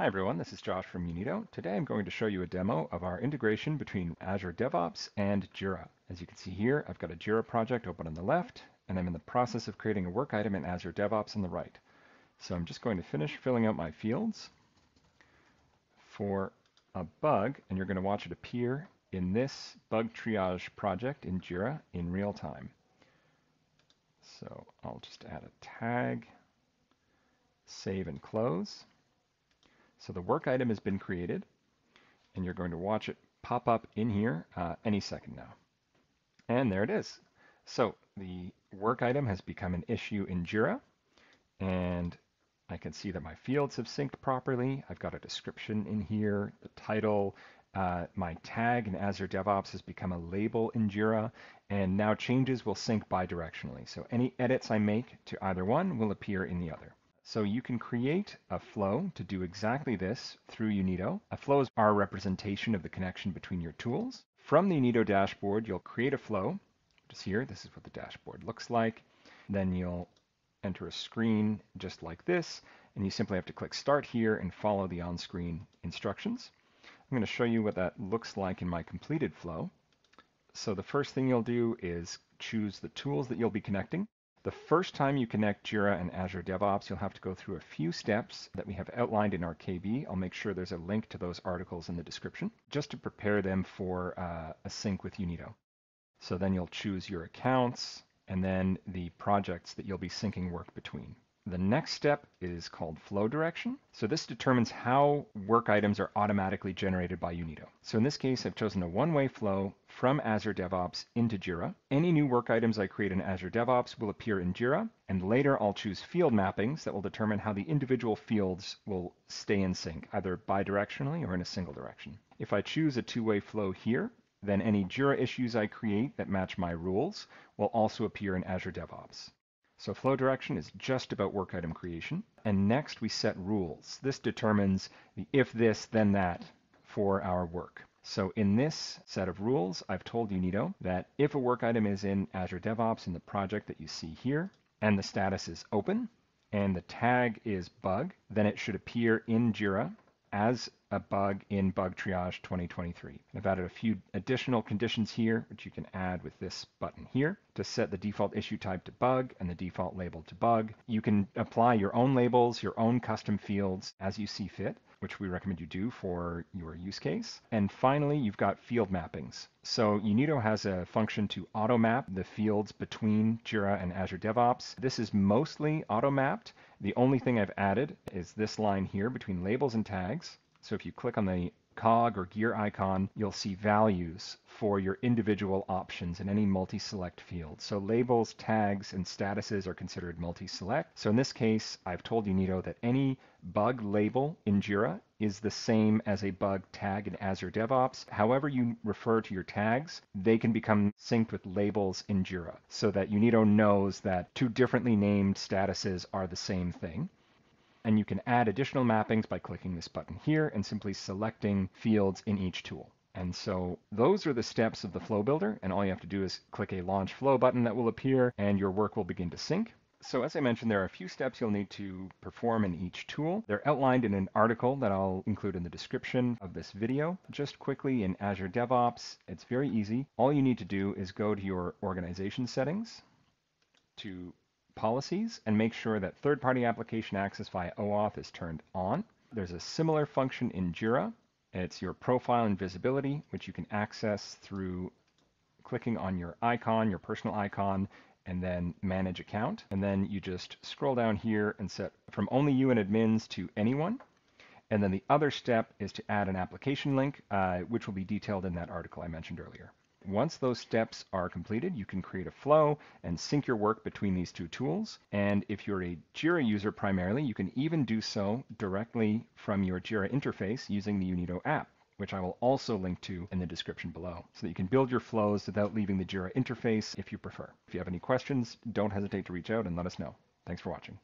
Hi everyone, this is Josh from Unito. Today I'm going to show you a demo of our integration between Azure DevOps and Jira. As you can see here, I've got a Jira project open on the left, and I'm in the process of creating a work item in Azure DevOps on the right. So I'm just going to finish filling out my fields for a bug, and you're going to watch it appear in this bug triage project in Jira in real time. So I'll just add a tag, save and close. So the work item has been created, and you're going to watch it pop up in here uh, any second now. And there it is. So the work item has become an issue in Jira, and I can see that my fields have synced properly. I've got a description in here, the title, uh, my tag in Azure DevOps has become a label in Jira, and now changes will sync bidirectionally. So any edits I make to either one will appear in the other. So you can create a flow to do exactly this through Unito. A flow is our representation of the connection between your tools. From the Unito dashboard, you'll create a flow. Just here, this is what the dashboard looks like. Then you'll enter a screen just like this, and you simply have to click Start here and follow the on-screen instructions. I'm going to show you what that looks like in my completed flow. So the first thing you'll do is choose the tools that you'll be connecting. The first time you connect Jira and Azure DevOps, you'll have to go through a few steps that we have outlined in our KB. I'll make sure there's a link to those articles in the description, just to prepare them for uh, a sync with Unito. So then you'll choose your accounts and then the projects that you'll be syncing work between. The next step is called flow direction. So this determines how work items are automatically generated by Unito. So in this case, I've chosen a one-way flow from Azure DevOps into Jira. Any new work items I create in Azure DevOps will appear in Jira, and later I'll choose field mappings that will determine how the individual fields will stay in sync, either bidirectionally or in a single direction. If I choose a two-way flow here, then any Jira issues I create that match my rules will also appear in Azure DevOps. So flow direction is just about work item creation. And next we set rules. This determines the if this, then that for our work. So in this set of rules, I've told Unito that if a work item is in Azure DevOps in the project that you see here, and the status is open, and the tag is bug, then it should appear in Jira as a bug in Bug Triage 2023. I've added a few additional conditions here, which you can add with this button here to set the default issue type to bug and the default label to bug. You can apply your own labels, your own custom fields as you see fit which we recommend you do for your use case. And finally, you've got field mappings. So Unito has a function to auto map the fields between Jira and Azure DevOps. This is mostly auto mapped. The only thing I've added is this line here between labels and tags. So if you click on the cog or gear icon, you'll see values for your individual options in any multi-select field. So labels, tags, and statuses are considered multi-select. So in this case, I've told Unito that any bug label in Jira is the same as a bug tag in Azure DevOps. However you refer to your tags, they can become synced with labels in Jira so that Unito knows that two differently named statuses are the same thing. And you can add additional mappings by clicking this button here and simply selecting fields in each tool. And so those are the steps of the flow builder. And all you have to do is click a launch flow button that will appear and your work will begin to sync. So as I mentioned, there are a few steps you'll need to perform in each tool. They're outlined in an article that I'll include in the description of this video. Just quickly in Azure DevOps, it's very easy. All you need to do is go to your organization settings to policies and make sure that third-party application access via OAuth is turned on. There's a similar function in Jira. It's your profile and visibility, which you can access through clicking on your icon, your personal icon, and then manage account. And then you just scroll down here and set from only you and admins to anyone. And then the other step is to add an application link, uh, which will be detailed in that article I mentioned earlier. Once those steps are completed, you can create a flow and sync your work between these two tools. And if you're a Jira user primarily, you can even do so directly from your Jira interface using the Unito app which I will also link to in the description below, so that you can build your flows without leaving the Jira interface if you prefer. If you have any questions, don't hesitate to reach out and let us know. Thanks for watching.